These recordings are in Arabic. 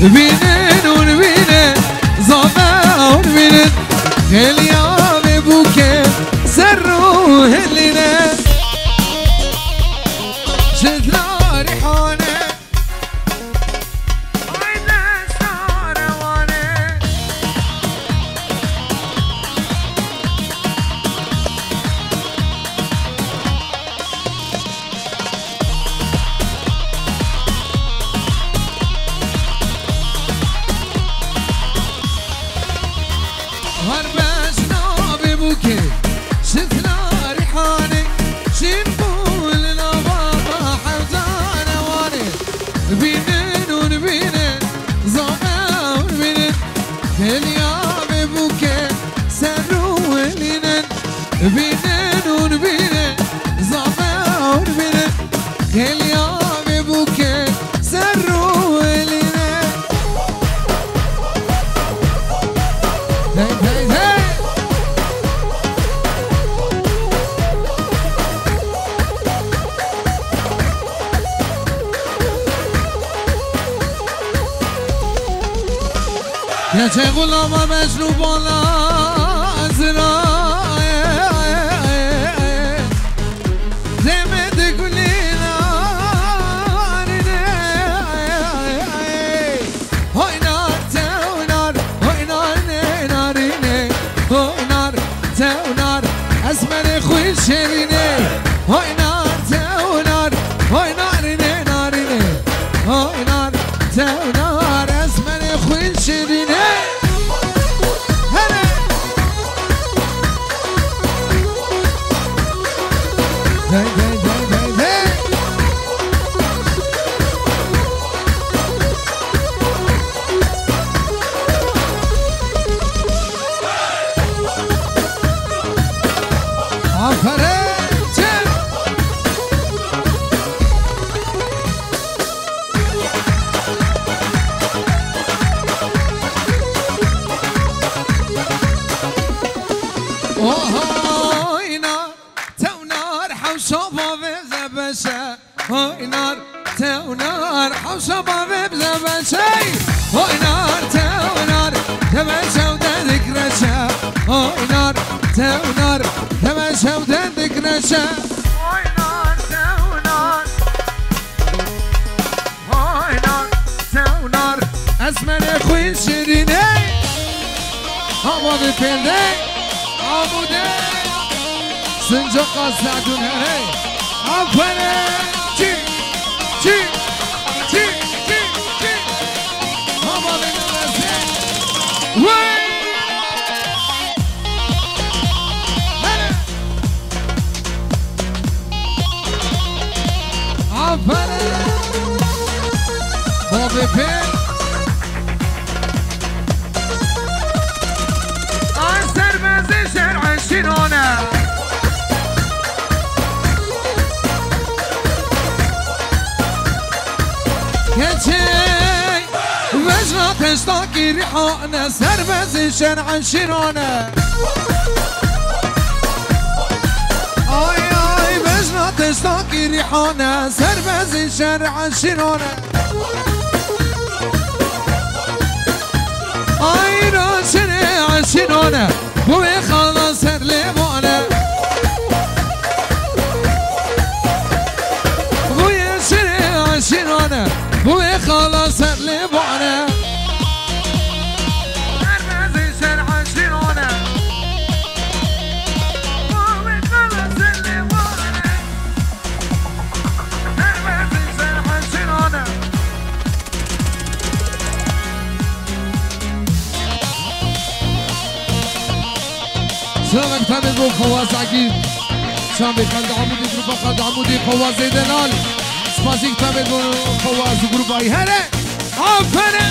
Vine, nu vine, zona, un vine, Heli. Që gullama me shlu Jai Jai آبوده سنجا قصدون هی آفره چی چی چی چی چی آباد نمسه وی آفره بابی پن ایرانم وجرات اشتاقي ريحانة سربز شنع شيرانة آي آي وجرات اشتاقي ريحانة سربز شنع شيرانة آي آي گروپ خالد عمودی فواز دلال سپاسیک فهمید بو فواز گروپ ای هره آفره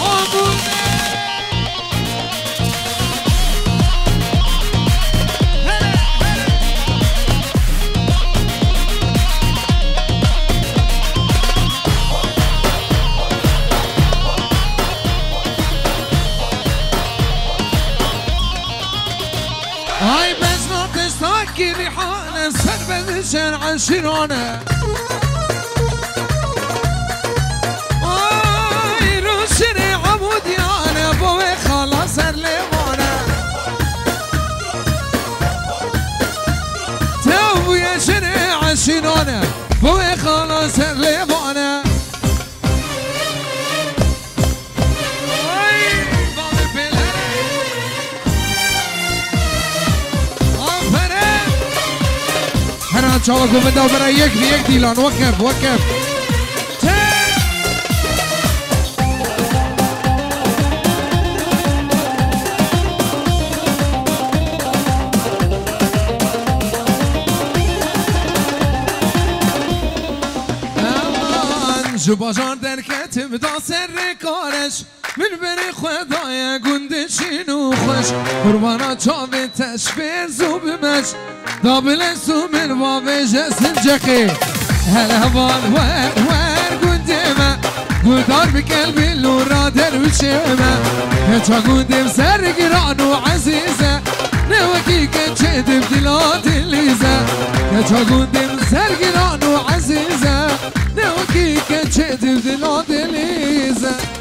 آمونه بذشن عن تو يا شني عن شيرانة بوي خلاص الليمونة. چاوا کو بده برای یک دی یک دیلان. وقف وقف. جو بازار در کتم دا سر من بری خدای گندشین و خوش. قربانا چاوی تشبیر زو بمش دابل سو من بابی جسن جقی هلا بال ور ور گندمه گودار بقلبي لورا دروشمه هتا گندم سر گران و عزیزه. نوکی که چه دلات لیزه هتا گندم سر و عزیزه. نوکی که چه دلات لیزه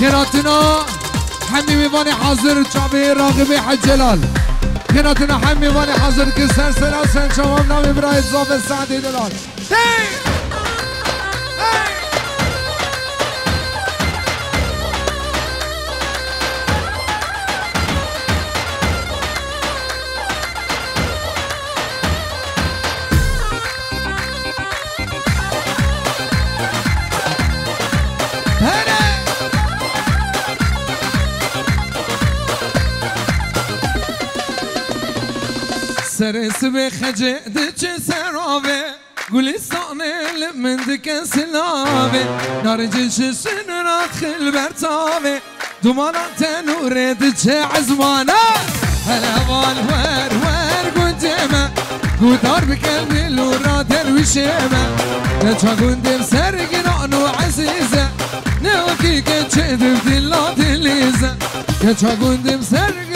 کناتنا میوان حاضر چابه راقب حج جلال. کناتنا میوان حاضر که سرسرا شما نام برای اضافه سعدی دلال. سر به خجه دچه سرابه؟ گلستانه لمند کسی لابه نارنجه ششن رات خل برتابه دمانا تنوره دچه عزمانه هلا بال ور ور گنجمه گودار بکن لورا درویشمه نچا گندم سر گران و عزیزه. نه وکی که چه دفتی لا دلیزه نچا گندم سر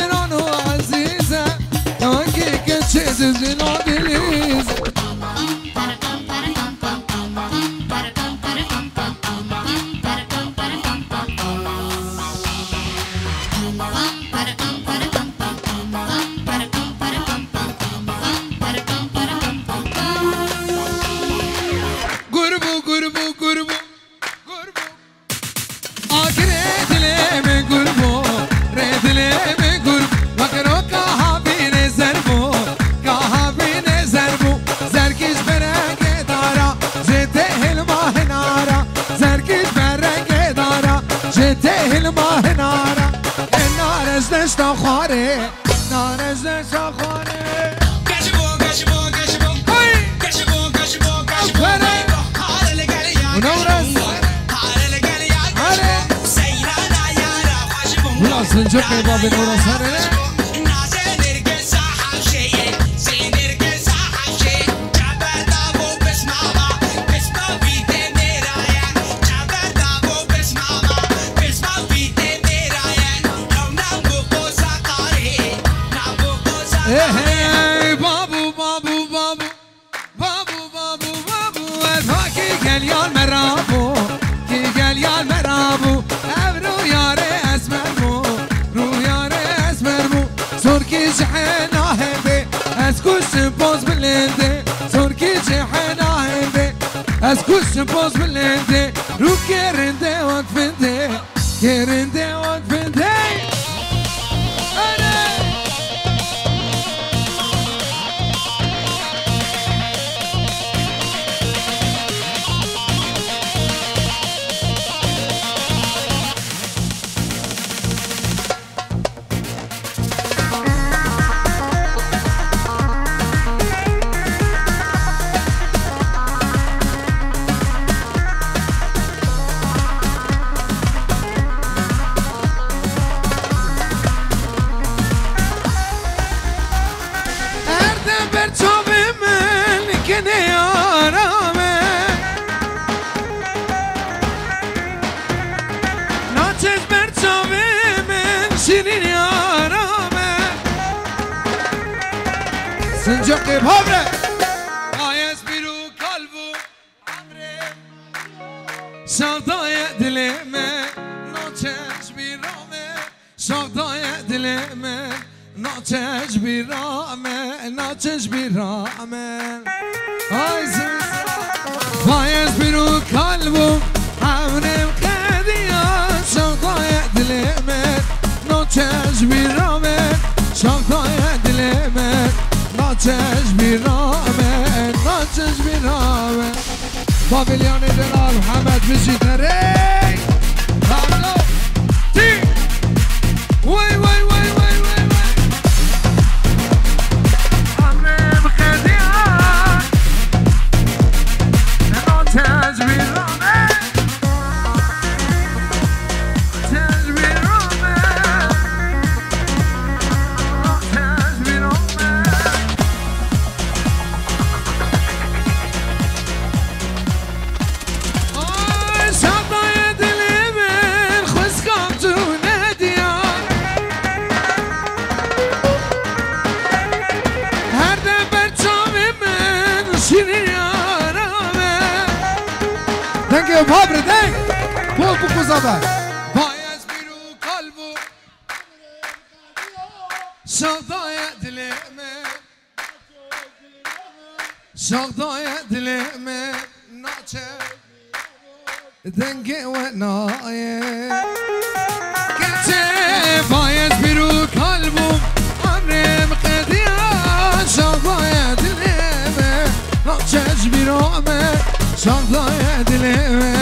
پاویلیان جناب حمد بشی تره Thank you, Bobri. Thank you. Bol bu kuzaba. Bayez biru kalbu. Şahdaya dileme. Şahdaya dileme. Naçe. Denge ve naye. Çantay edileme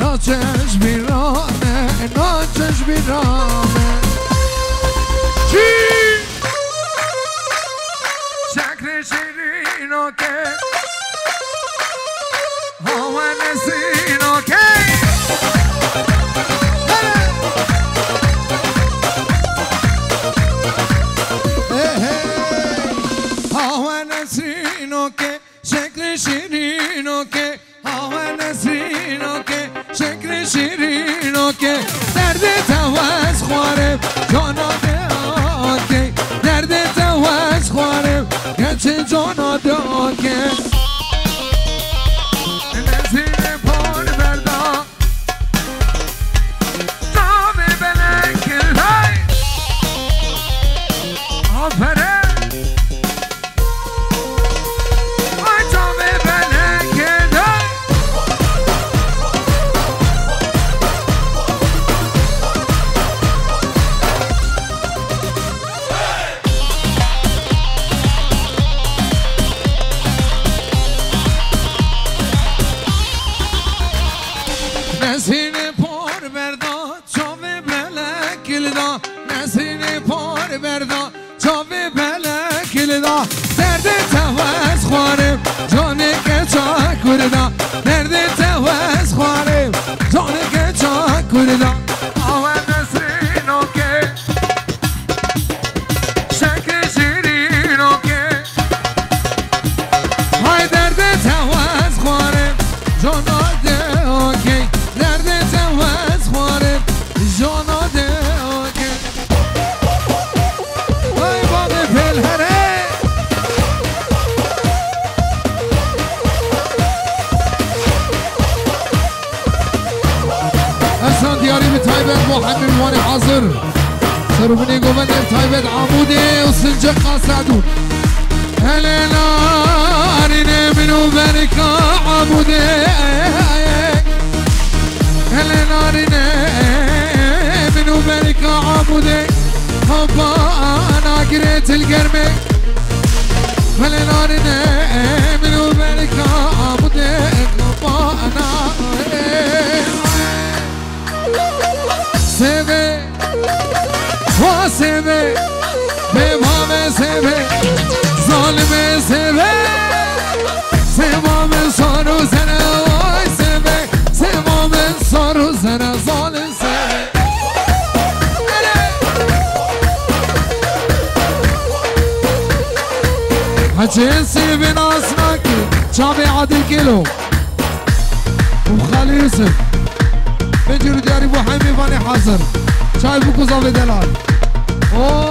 Naçeş bir rane Naçeş bir rane Çiğ Şakri şirin okey Hava nesin okey Hava nesin okey Şakri آون سیرینو که شکل شیرینو که درد تو از خوارم جاناده آن که درد تو از خوارم گچه جاناده آن که بلکل دا درد توز خوارم جان که چا کردا درد توز خوارم جان عمودي هبا انا قريت القرمي هلا نارين منو بركة عمودي هبا انا سيبي واسبه به مام سبه ظالم سبه سمام سارو زنه وای حجين سيبي ناسناكي شامي عادل وخالي يوسف بجرو دياري بو حيمي فاني حاضر. شاي بوكو زاوي دلال. اوي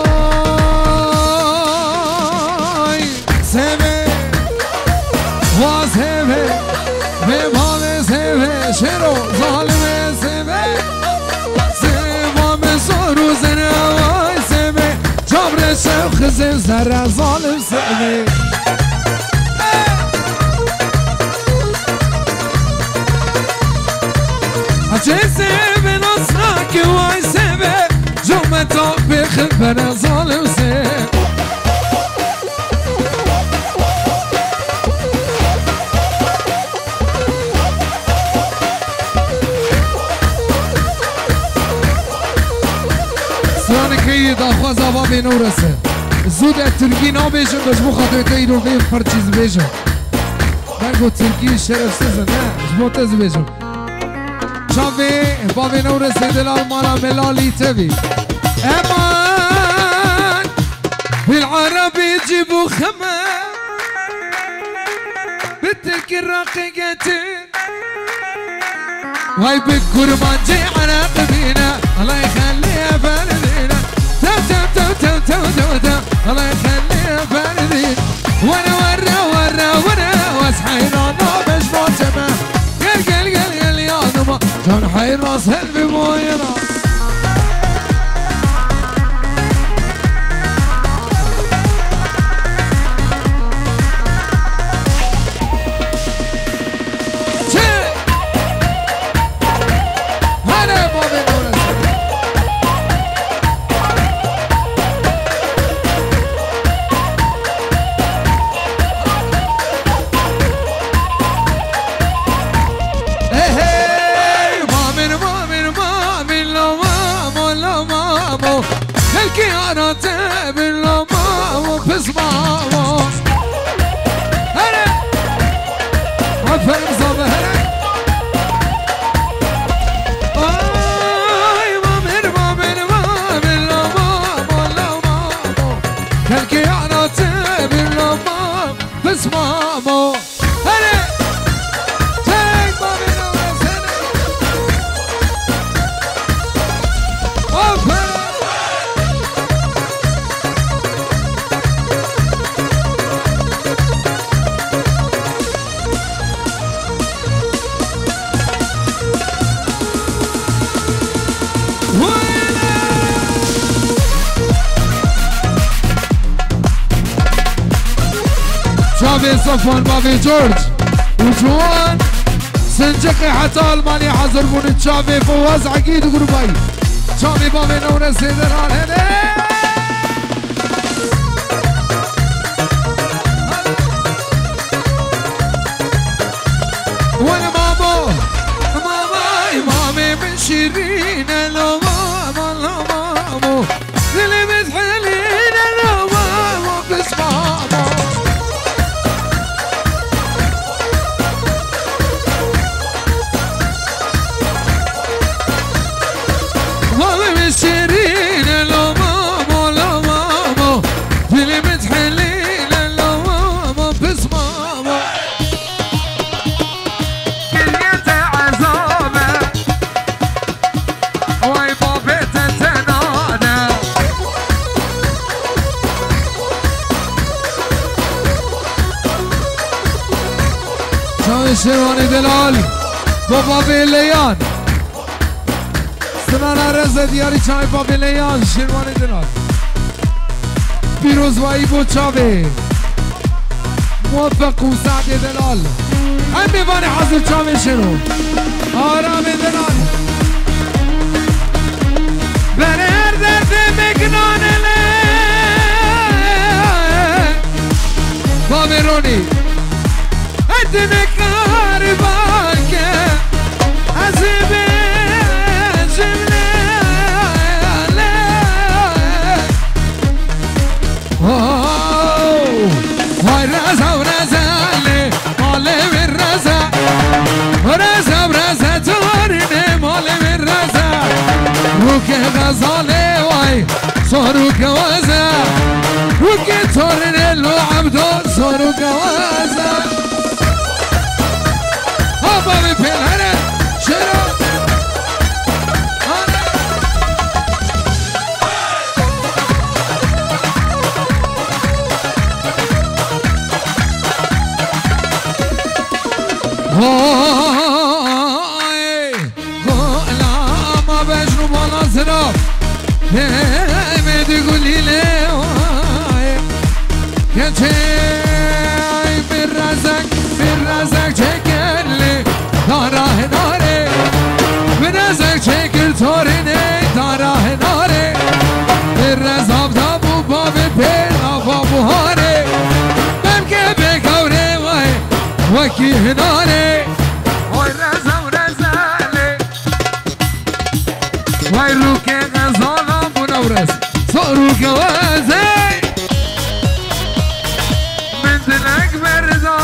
خزن سر ظالم سعدي عجيسي من أصحاك سهر جمعته بخبر ظالم سعدي سران که یه دخواه زبا به نورسه زود نابيجن باش بو خاطر تايدو فيه فرتشيز بيجن بانگو تركي شرف سيزن نه جبو تز بيجن شافي بابي نورسه دلال مالا ملالي تبي أمان بالعربي جيبوا خمام بترك الرقيقتين وهي بالكرمان جي على قبينا الله يخليها فردينا تو تو تو تو تو تو تو نما جون حي راس confirms صفوان بابي جورج. وجوان سنجقي حتى المانيا حضر بون تشافي فواز عقيد قرباي شافي بابي نونس سيدران هنا de nós. بو وای موفق و سعد دلال. هم میوان حاضر چاوه شروع آرام دلال. بر هر درد مگنانه له. بابرونی. ادن کار باکه. از بی وای سارو گوازه. رو که تورینه لو عبدو سارو گوازه. آبا به پلهره کی هنانه وای رزم رزاله وای رو که غزالا بنورس سارو که وزه من دلک بردا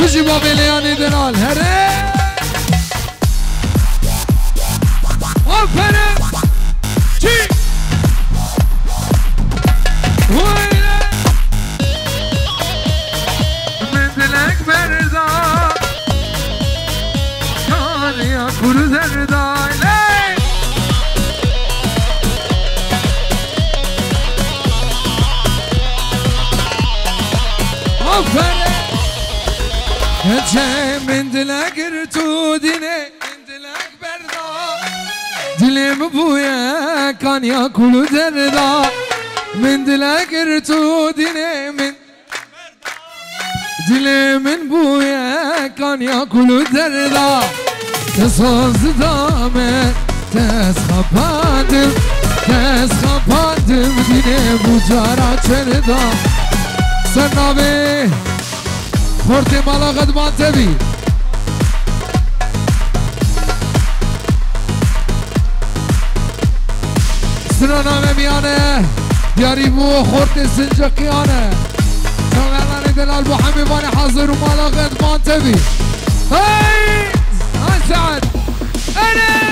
بجی با بلیانی دلال هره. ساز دامه کس خپندم کس خپندم دینه بوجارا چرد دام سرنامه خورده مالا قدمان تبی سرنامه میانه یاری بو خورده سنجقیانه. تغلال دلال بو حمیبان حاضر و مالا قدمان تبی سعد أنا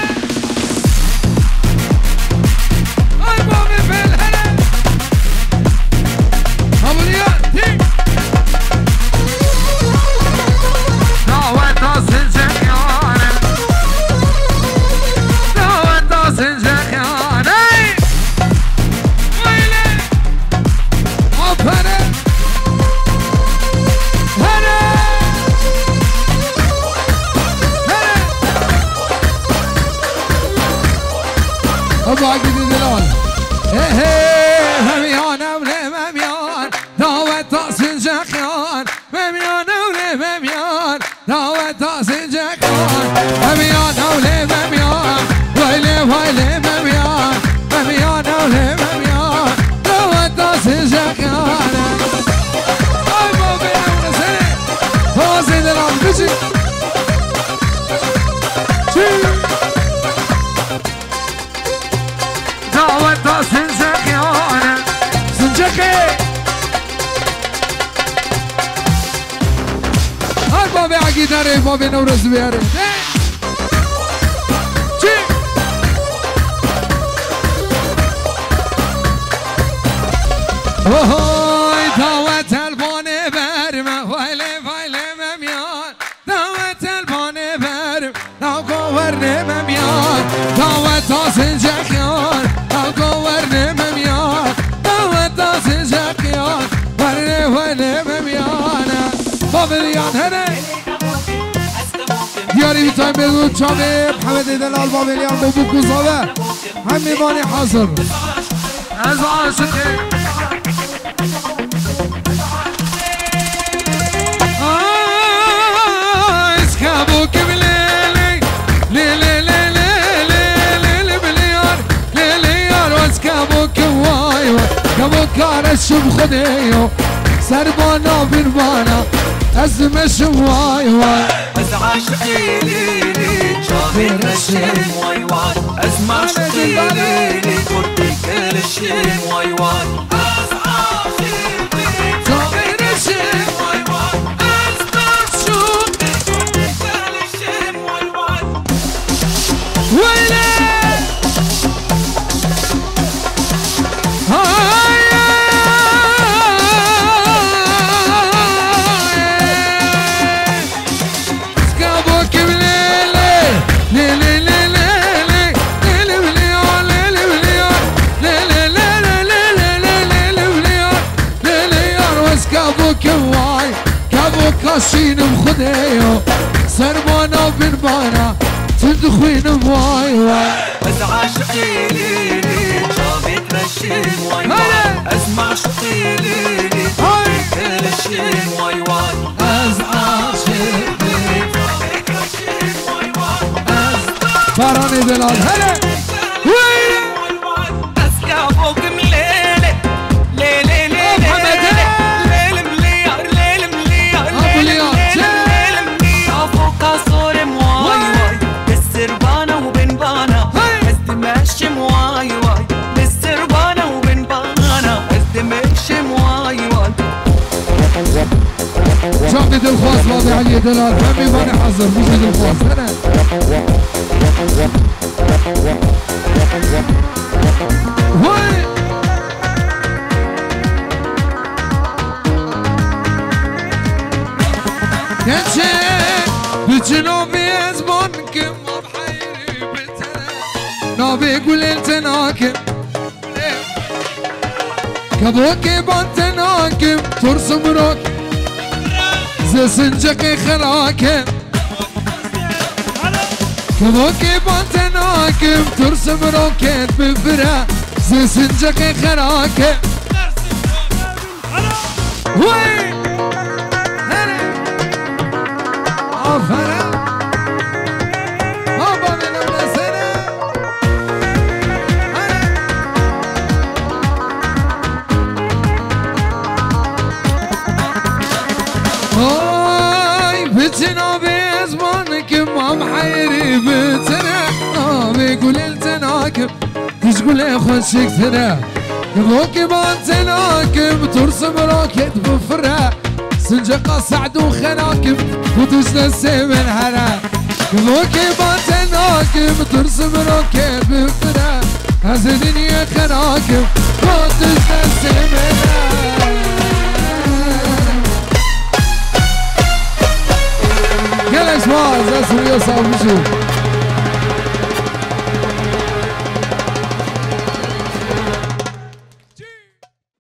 بابي نورز بياري وهاي دعوة البان برمه ویلی ویلی ممیان دعوت البان برم أو گوور نمیان دعوت آسنجه خیان أو گوور نمیان دعوت آسنجه خیان ورنه ویلی ممیان بابلیان هنه دیاری بیتایم بگو چاوه محمد دلال بابلیان بابو کوزاوه همیمانی حاضر از عاشقه كارش بخديو سربانا بنبانا أزمش واي واي. عاشقی لیلی چاوی رشیم وای وای از معشقی لیلی کردی کلشیم وای تدخوين بواي واي. لیلی هاي. کلشیم وای وای از عاشق کلشیم وای وای از فراني دلال هلا. الخاص واضي علي دلال فمي ماني حظر مش الخاص هلا وي كنشي بجنوبي ازمون كم بحيري بتنا نوبي قول انت ناكم كبوكي بانت ناكم ترسم راكم زي سنجقي خراكم كبوكي بانت ناكم ترسم بفرا زي سنجقي وي هلا تشغل خوشك ترى يبوك ما تناكم ترسم راكد بفرة. سنجقة سعد وخناكم وتجلس من هنا يبوك ما تناكم ترسم راكد بفرة. هذه دنيا خناكم وتجلس من هنا Gel Esmaz, nasıl yiyorsan bir şey.